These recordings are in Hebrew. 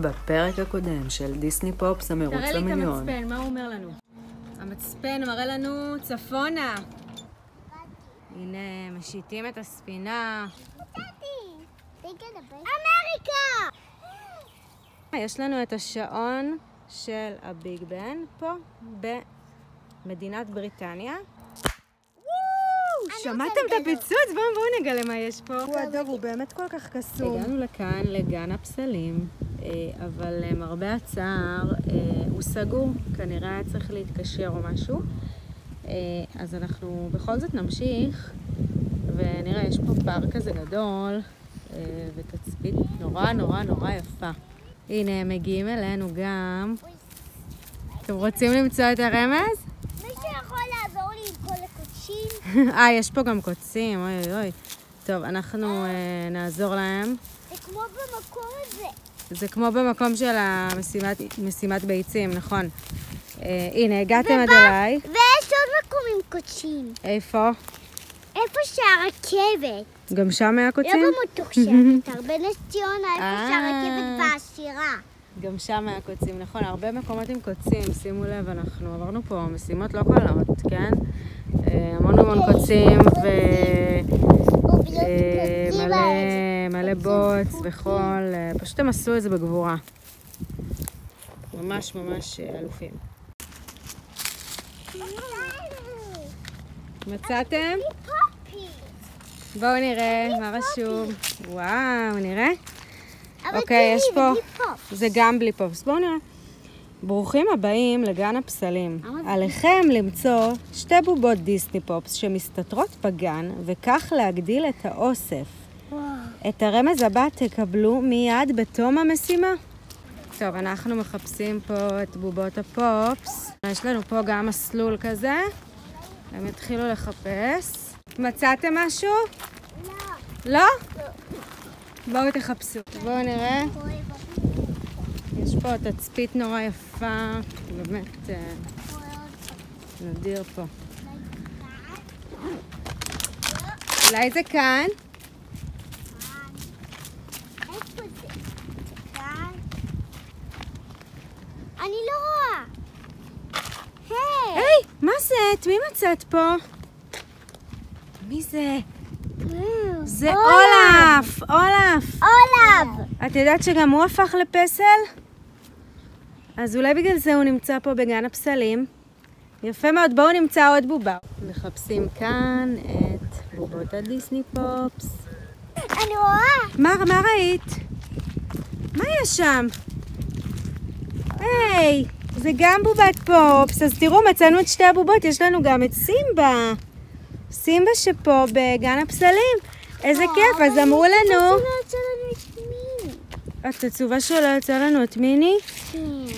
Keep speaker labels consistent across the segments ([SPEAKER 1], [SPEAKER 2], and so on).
[SPEAKER 1] בפרק הקודם של דיסני פופס המרוץ
[SPEAKER 2] תראה לי את
[SPEAKER 1] למיליון.
[SPEAKER 2] המצפן, מה הוא אומר לנו? המצפן מראה לנו צפונה. הנה, משיטים את הספינה.
[SPEAKER 3] אמריקה!
[SPEAKER 2] יש לנו את השעון של הביג בן פה במדינת בריטניה. שמעתם את הפיצוץ? בואו בואו נגלה מה יש פה. הוא אדום, הוא באמת כל כך קסום. הגענו לכאן, לגן הפסלים, אבל למרבה הצער, אה, הוא סגור. כנראה היה צריך להתקשר או משהו. אה, אז אנחנו בכל זאת נמשיך, ונראה, יש פה פארק כזה גדול, אה, ותצפית נורא נורא נורא יפה. הנה, הם מגיעים אלינו גם. אתם רוצים למצוא את הרמז?
[SPEAKER 3] מישהו יכול לעזור לי עם כל הקודשים?
[SPEAKER 2] אה, יש פה גם קוצים, אוי אוי אוי. טוב, אנחנו אה, נעזור להם.
[SPEAKER 3] זה כמו במקום הזה.
[SPEAKER 2] זה כמו במקום של המשימת משימת ביצים, נכון. אה, הנה, הגעתם עד אליי.
[SPEAKER 3] ויש עוד מקום עם קודשים.
[SPEAKER 2] איפה?
[SPEAKER 3] איפה שהרכבת.
[SPEAKER 2] גם שם היה
[SPEAKER 3] לא
[SPEAKER 2] קוצים?
[SPEAKER 3] במתוקשרת, הרבה נס ציונה, איפה
[SPEAKER 2] אה.
[SPEAKER 3] שהרכבת בעשירה.
[SPEAKER 2] גם שם היה קוצים, נכון, הרבה מקומות עם קוצים, שימו לב, אנחנו עברנו פה משימות לא קלות, כן? אה, המון המון קוצים ו... אה, מלא, מלא בוץ וחול, אה, פשוט הם עשו את זה בגבורה. ממש ממש אה, אלופים. מצאתם? בואו נראה מה רשום. וואו, נראה? אוקיי, יש פה... זה גם בלי פופס. בואו נראה. ברוכים הבאים לגן הפסלים. עליכם למצוא שתי בובות דיסני פופס שמסתתרות בגן, וכך להגדיל את האוסף. את הרמז הבא תקבלו מיד בתום המשימה. טוב, אנחנו מחפשים פה את בובות הפופס. יש לנו פה גם מסלול כזה. הם יתחילו לחפש. מצאתם משהו? לא. לא? בואו תחפשו. בואו נראה. יש פה תצפית נורא יפה, באמת אה, נדיר פה. אולי זה כאן?
[SPEAKER 3] אני לא רואה. היי!
[SPEAKER 2] היי, מה זה? את מי מצאת פה? מי זה? זה אולף! אולף!
[SPEAKER 3] אולב!
[SPEAKER 2] את יודעת שגם הוא הפך לפסל? אז אולי בגלל זה הוא נמצא פה בגן הפסלים. יפה מאוד, בואו נמצא עוד בובה. מחפשים כאן את בובות הדיסני פופס.
[SPEAKER 3] אני רואה.
[SPEAKER 2] מה, מה ראית? מה יש שם? היי, זה גם בובת פופס, אז תראו, מצאנו את שתי הבובות, יש לנו גם את סימבה. סימבה שפה בגן הפסלים. איזה כיף, אז אמרו לנו...
[SPEAKER 3] את
[SPEAKER 2] עצובה שלא יצא לנו את מיני?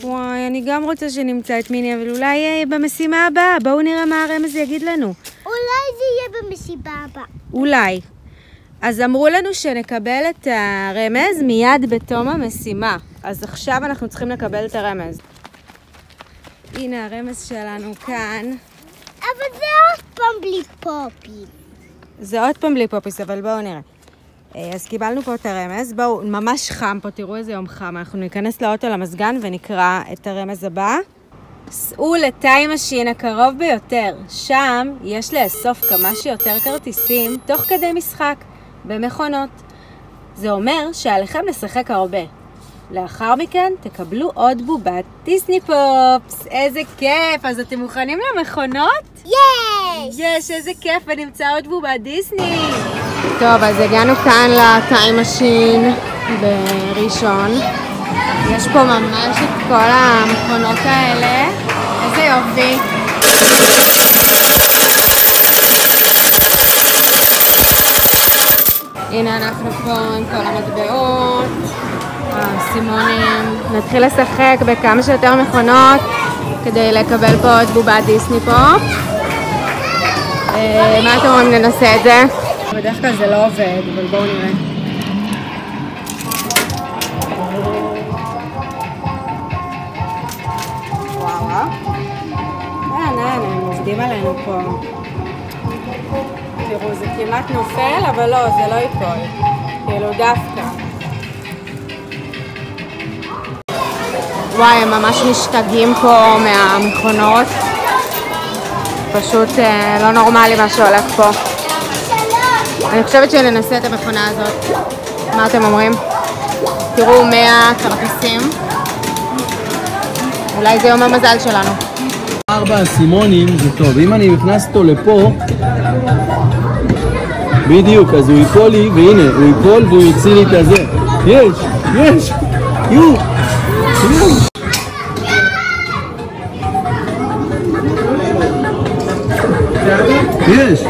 [SPEAKER 2] וואי, אני גם רוצה שנמצא את מיני, אבל אולי אה, במשימה הבאה. בואו נראה מה הרמז יגיד לנו.
[SPEAKER 3] אולי זה יהיה במסיבה הבאה.
[SPEAKER 2] אולי. אז אמרו לנו שנקבל את הרמז מיד בתום המשימה. אז עכשיו אנחנו צריכים לקבל את הרמז. הנה הרמז שלנו כאן.
[SPEAKER 3] אבל זה עוד פעם בלי פופי.
[SPEAKER 2] זה עוד פעם בלי פופיס, אבל בואו נראה. אה, אז קיבלנו פה את הרמז. בואו, ממש חם פה, תראו איזה יום חם. אנחנו ניכנס לאוטו למזגן ונקרא את הרמז הבא. סעו ל Time Machine הקרוב ביותר. שם יש לאסוף כמה שיותר כרטיסים תוך כדי משחק, במכונות. זה אומר שעליכם לשחק הרבה. לאחר מכן תקבלו עוד בובת דיסני פופס. איזה כיף! אז אתם מוכנים למכונות?
[SPEAKER 3] יש!
[SPEAKER 2] יש, איזה כיף, ונמצא עוד בובת דיסני. טוב, אז הגענו כאן ל Time Machine בראשון. יש פה ממש את כל המכונות האלה. איזה יופי. הנה אנחנו פה עם כל המטבעות, האסימונים. נתחיל לשחק בכמה שיותר מכונות כדי לקבל פה עוד בובת דיסני פה. אה, מה אתם אומרים ננסה את זה? בדרך כלל זה לא עובד, אבל בואו נראה. וואו, אה? אין, אין, הם עובדים עלינו פה. תראו, זה כמעט נופל, אבל לא, זה לא ייפול. כאילו, דווקא. וואי, הם ממש משתגעים פה מהמכונות. פשוט אה, לא נורמלי מה שהולך פה. אני חושבת שננסה את המכונה הזאת. מה אתם אומרים? תראו 100 כרטיסים. אולי זה יום המזל שלנו.
[SPEAKER 4] ארבע אסימונים זה טוב. אם אני נכנס אותו לפה, בדיוק, אז הוא ייפול לי, והנה, הוא ייפול והוא יוציא לי את הזה. יש, יש, יו, יו. יש.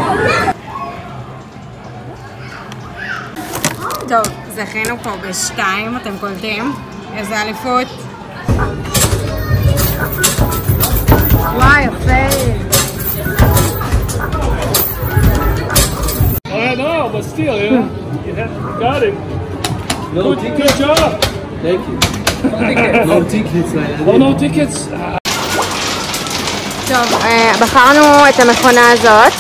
[SPEAKER 2] זכינו פה בשתיים, אתם קולטים? איזה אליפות. וואי, יפה.
[SPEAKER 5] I know, but still, you know, you have, got it.
[SPEAKER 4] No
[SPEAKER 5] Good,
[SPEAKER 4] tickets.
[SPEAKER 5] good job.
[SPEAKER 4] Thank you. No tickets לילדים.
[SPEAKER 5] Oh, no tickets.
[SPEAKER 2] טוב, אה, בחרנו את המכונה הזאת.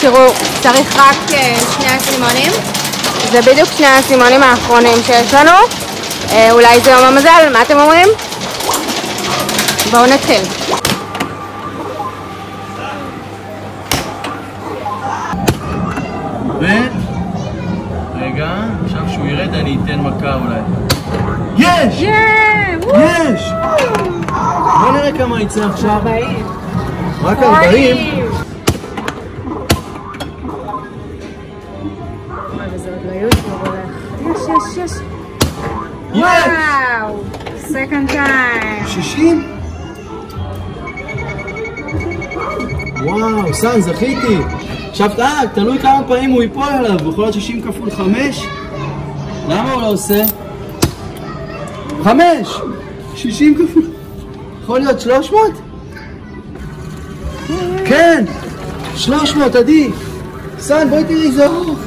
[SPEAKER 2] תראו, צריך רק אה, שני אסימונים. זה בדיוק שני האסימונים האחרונים שיש לנו. אה, אולי זה יום המזל, מה אתם אומרים? בואו נתחיל.
[SPEAKER 4] ו... רגע, עכשיו שהוא ירד אני אתן מכה אולי. יש! יש! בוא נראה כמה יצא עכשיו. 40. רק 40?
[SPEAKER 2] יש! וואו! סקנד טיים.
[SPEAKER 4] 60? וואו, סן, זכיתי. עכשיו, אה, תלוי כמה פעמים הוא ייפול עליו, הוא יכול להיות 60 כפול 5? למה הוא לא עושה? 5! 60 כפול... יכול להיות 300? כן! 300, עדי! סן, בואי תראי, זה ארוך!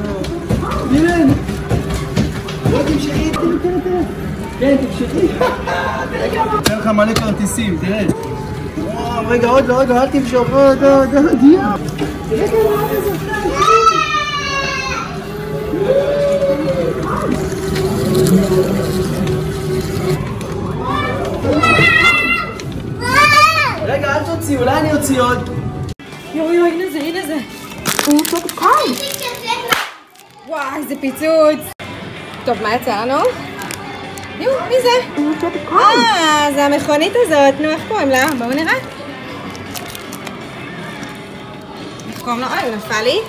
[SPEAKER 4] נראה! בואי תמשכי, תראה, תראה, תראה! כן, תמשכי! תראה כמה! אתן לך מלא כרטיסים, תראה! רגע, עוד לא, עוד לא, אל תמשוך, עוד, עוד, עוד, יואו! תראה כמה זה רגע, אל תוציא, אולי אני אוציא עוד.
[SPEAKER 2] יואו, יואו, הנה זה, הנה זה. וואי, זה פיצוץ. טוב, מה יצא לנו? יואו, מי זה? אה, זה המכונית הזאת. נו, איך קוראים לה? בואו נראה. איך קוראים לו? אוי, הוא נפל לי.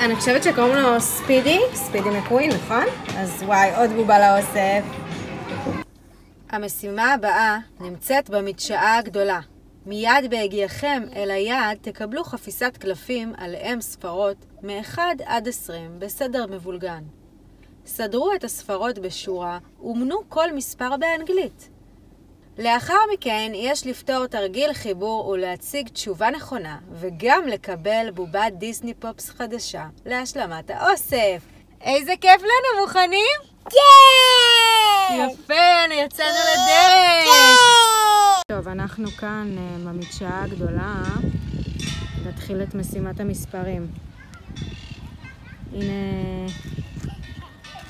[SPEAKER 2] ואני חושבת שקוראים לו ספידי, ספידי מקווין, נכון? אז וואי, עוד בובה לאוסף. המשימה הבאה נמצאת במדשאה הגדולה. מיד בהגיעכם אל היעד תקבלו חפיסת קלפים עליהם ספרות מ-1 עד 20 בסדר מבולגן. סדרו את הספרות בשורה ומנו כל מספר באנגלית. לאחר מכן יש לפתור תרגיל חיבור ולהציג תשובה נכונה, וגם לקבל בובת דיסני פופס חדשה להשלמת האוסף. איזה כיף לנו, מוכנים?
[SPEAKER 3] כן!
[SPEAKER 2] יפה, אני יצאנו לדרך!
[SPEAKER 3] כן!
[SPEAKER 2] טוב, אנחנו כאן אה, במדשאה הגדולה. נתחיל את משימת המספרים. הנה,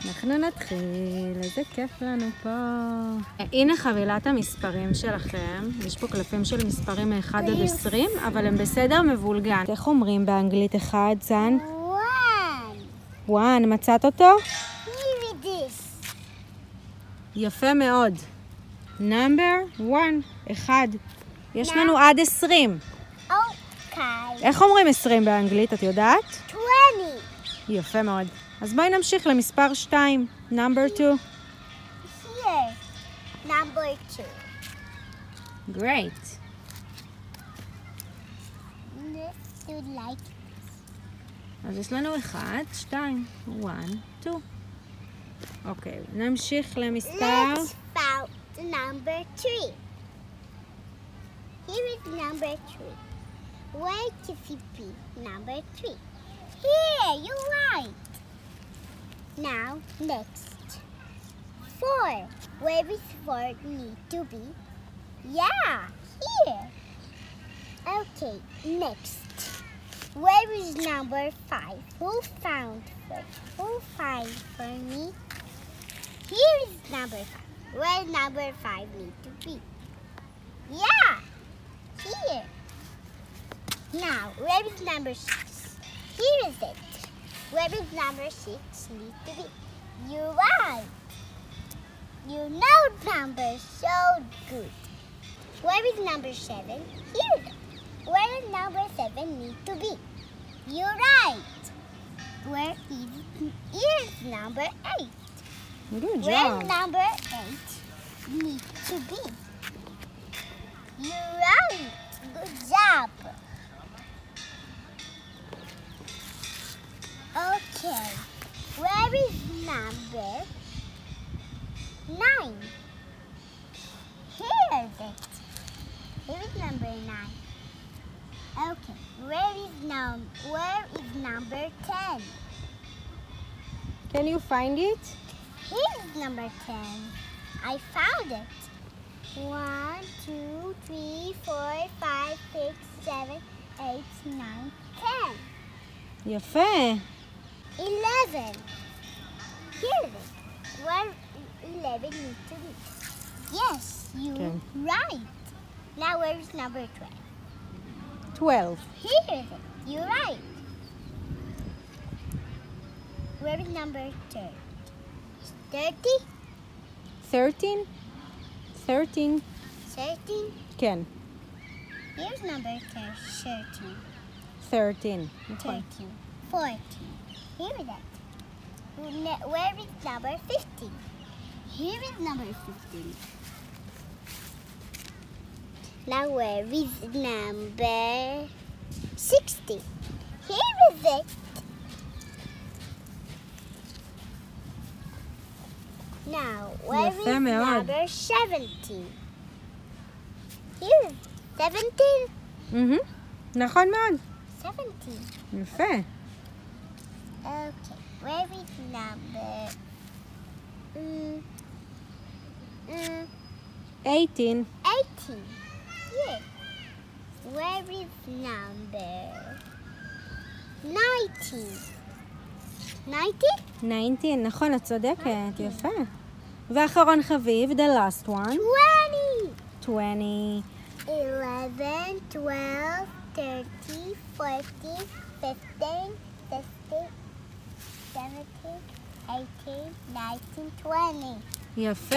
[SPEAKER 2] אנחנו נתחיל, איזה כיף לנו פה. אה, הנה חבילת המספרים שלכם. יש פה קלפים של מספרים מ-1 עד 20, אבל הם בסדר מבולגן. איך אומרים באנגלית אחד, צאן?
[SPEAKER 3] One.
[SPEAKER 2] One, מצאת אותו? יפה מאוד. number 1, אחד. יש לנו עד 20.
[SPEAKER 3] Okay.
[SPEAKER 2] איך אומרים 20 באנגלית, את יודעת?
[SPEAKER 3] 20.
[SPEAKER 2] יפה מאוד. אז בואי נמשיך למספר 2, number 2.
[SPEAKER 3] Here. Number two.
[SPEAKER 2] Great.
[SPEAKER 3] Let's do like
[SPEAKER 2] אז יש לנו 1, 2, 1, 2. אוקיי, נמשיך למספר...
[SPEAKER 3] Let's the number three. Here is number three. Where to be? number three? Here, you're right. Now, next. Four. Where is four need to be? Yeah, here. Okay, next. Where is number five? Who found for who find for me? Here is number five. Where number five need to be? Yeah, here. Now, where is number six? Here is it. Where is number six need to be? You're right. You know numbers so good. Where is number seven? Here. Where is number seven need to be? You're right. Where is here's number eight?
[SPEAKER 2] Good
[SPEAKER 3] Where
[SPEAKER 2] job.
[SPEAKER 3] number eight need to be? You're right. Good job. Okay. Where is number nine? Here is it. Here is number nine. Okay. Where is num where is number ten?
[SPEAKER 2] Can you find it?
[SPEAKER 3] is number 10. I found it. 1, 2, 3, 4, 5, 6, 7, 8, 9, 10.
[SPEAKER 2] יפה.
[SPEAKER 3] 11. Here it is. Where 11 to be. Yes, you
[SPEAKER 2] okay.
[SPEAKER 3] right. Now where's number 12?
[SPEAKER 2] 12.
[SPEAKER 3] Here it is. You're right. Where's number 13? Thirty.
[SPEAKER 2] Thirteen.
[SPEAKER 3] Thirteen.
[SPEAKER 2] Thirteen.
[SPEAKER 3] Here's number thirteen.
[SPEAKER 2] Thirteen.
[SPEAKER 3] Thirteen. Fourteen. Here is that. Where is number fifteen? Here is number fifteen. Now where is number sixteen? Here is it. Now, where is
[SPEAKER 2] יפה מאוד.
[SPEAKER 3] number 17? Here, 17.
[SPEAKER 2] מהמם. נכון מאוד.
[SPEAKER 3] 17.
[SPEAKER 2] יפה.
[SPEAKER 3] Okay, where is number? Mm, mm,
[SPEAKER 2] 18.
[SPEAKER 3] 18. Here. Where is number? 19. 19?
[SPEAKER 2] 19, נכון, את צודקת. יפה. ואחרון חביב, the last one.
[SPEAKER 3] 20.
[SPEAKER 2] 20.
[SPEAKER 3] 11, 12, 13, 14, 15, 16, 17, 18, 19, 20.
[SPEAKER 2] יפה,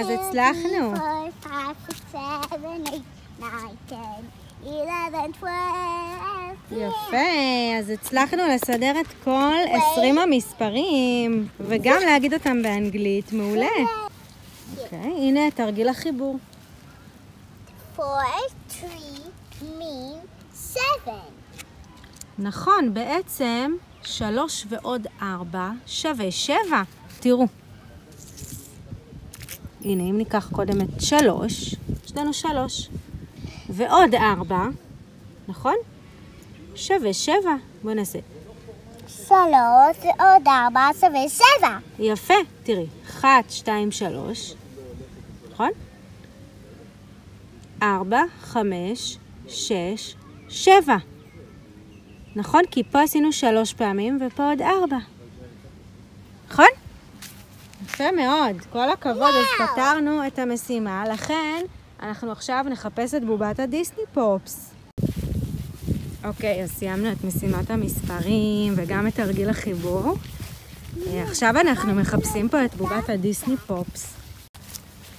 [SPEAKER 2] אז הצלחנו.
[SPEAKER 3] 4, 5, 6, 7, 8, 9, 10, 11, 12.
[SPEAKER 2] יפה, אז הצלחנו לסדר את כל 20 המספרים, וגם להגיד אותם באנגלית. מעולה. אוקיי, הנה תרגיל החיבור.
[SPEAKER 3] 4, 3 mean 7.
[SPEAKER 2] נכון, בעצם 3 ועוד 4 שווה 7. תראו. הנה, אם ניקח קודם את 3, יש לנו 3. ועוד 4, נכון? שווה 7. בואו נעשה.
[SPEAKER 3] 3 ועוד 4 שווה 7.
[SPEAKER 2] יפה, תראי. 1, 2, 3, נכון? 4, 5, 6, 7. נכון? כי פה עשינו שלוש פעמים ופה עוד ארבע. נכון? יפה מאוד. כל הכבוד, אז פתרנו את המשימה. לכן, אנחנו עכשיו נחפש את בובת הדיסני פופס. אוקיי, אז סיימנו את משימת המספרים וגם את תרגיל החיבור. אה, עכשיו אנחנו מחפשים פה את בובת הדיסני פופס.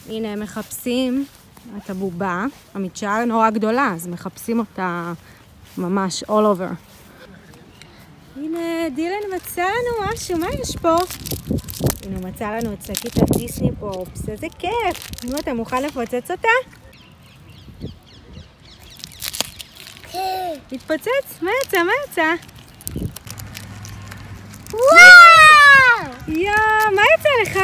[SPEAKER 2] הנה, הם מחפשים את הבובה. המדשאה נורא גדולה, אז מחפשים אותה ממש all over. הנה, דילן מצא לנו משהו, מה יש פה? הנה, הוא מצא לנו את שקית הדיסני פופס, איזה כיף. נו, אתה מוכן לפוצץ אותה? תתפוצץ, מה יצא? מה יצא?
[SPEAKER 3] וואו!
[SPEAKER 2] יואו, מה יצא לך?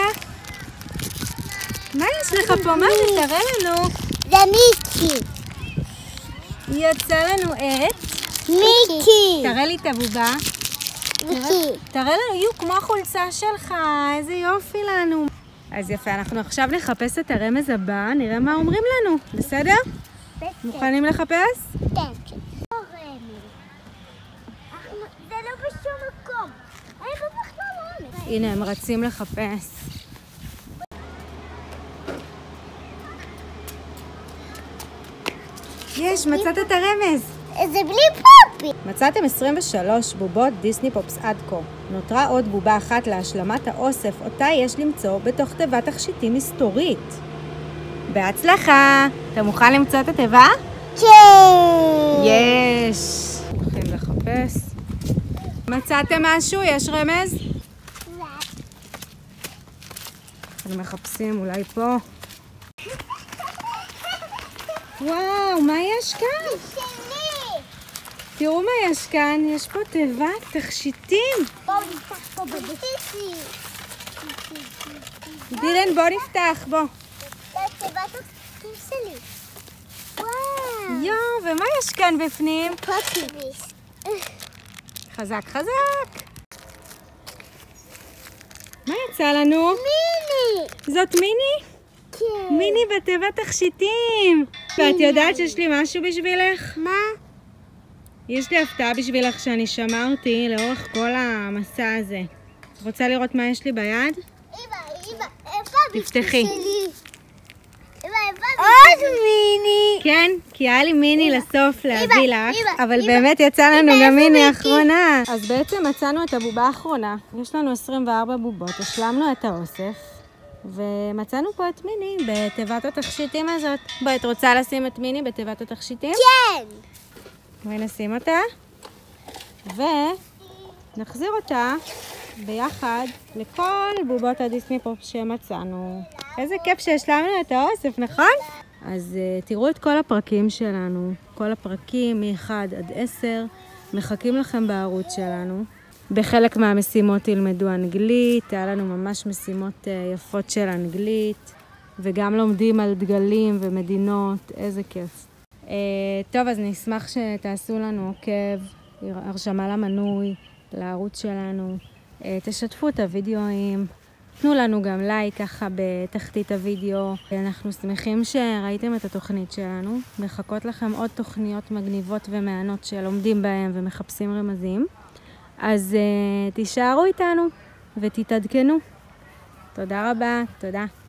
[SPEAKER 2] מה יש לך פה? מה זה? תראה לנו.
[SPEAKER 3] זה מיקי.
[SPEAKER 2] יצא לנו את...
[SPEAKER 3] מיקי.
[SPEAKER 2] תראה לי את הבובה. תראה לנו, יהיו כמו החולצה שלך, איזה יופי לנו. אז יפה, אנחנו עכשיו נחפש את הרמז הבא, נראה מה אומרים לנו, בסדר? מוכנים לחפש? הנה, הם רצים לחפש. יש, מצאת את הרמז.
[SPEAKER 3] זה בלי פופי.
[SPEAKER 2] מצאתם 23 בובות דיסני פופס עד כה. נותרה עוד בובה אחת להשלמת האוסף, אותה יש למצוא בתוך תיבת תכשיטים מסתורית. בהצלחה! אתה מוכן למצוא את התיבה?
[SPEAKER 3] כן.
[SPEAKER 2] יש! הולכים לחפש. מצאתם משהו? יש רמז? אנחנו מחפשים, אולי פה. וואו, מה יש כאן? תראו מה יש כאן, יש פה תיבת תכשיטים.
[SPEAKER 3] בואו נפתח פה בבסיסי.
[SPEAKER 2] דילן, בוא נפתח, בוא. יואו, ומה יש כאן בפנים?
[SPEAKER 3] פופיביס.
[SPEAKER 2] חזק חזק. מה יצא לנו?
[SPEAKER 3] מיני.
[SPEAKER 2] זאת מיני?
[SPEAKER 3] כן.
[SPEAKER 2] מיני בתיבת תכשיטים. ואת יודעת שיש לי משהו בשבילך?
[SPEAKER 3] מה?
[SPEAKER 2] יש לי הפתעה בשבילך שאני שמרתי לאורך כל המסע הזה. רוצה לראות מה יש לי ביד?
[SPEAKER 3] אמא, אמא, איפה
[SPEAKER 2] תפתחי.
[SPEAKER 3] שלי? עוד מיני.
[SPEAKER 2] כן, כי היה לי מיני לסוף להביא לך, אבל באמת יצא לנו גם מיני? אחרונה. אז בעצם מצאנו את הבובה האחרונה. יש לנו 24 בובות, השלמנו את האוסף, ומצאנו פה את מיני בתיבת התכשיטים הזאת. בואי, את רוצה לשים את מיני בתיבת התכשיטים?
[SPEAKER 3] כן.
[SPEAKER 2] בואי נשים אותה, ונחזיר אותה ביחד לכל בובות הדיסני פופ שמצאנו. איזה כיף שהשלמנו את האוסף, נכון? אז uh, תראו את כל הפרקים שלנו, כל הפרקים מ-1 עד 10, מחכים לכם בערוץ שלנו. בחלק מהמשימות תלמדו אנגלית, היה לנו ממש משימות uh, יפות של אנגלית, וגם לומדים על דגלים ומדינות, איזה כיף. Uh, טוב, אז נשמח שתעשו לנו עוקב, הרשמה למנוי, לערוץ שלנו. Uh, תשתפו את הוידאוים, תנו לנו גם לייק ככה בתחתית הוידאו. אנחנו שמחים שראיתם את התוכנית שלנו. מחכות לכם עוד תוכניות מגניבות ומהנות שלומדים בהן ומחפשים רמזים. אז uh, תישארו איתנו ותתעדכנו. תודה רבה, תודה.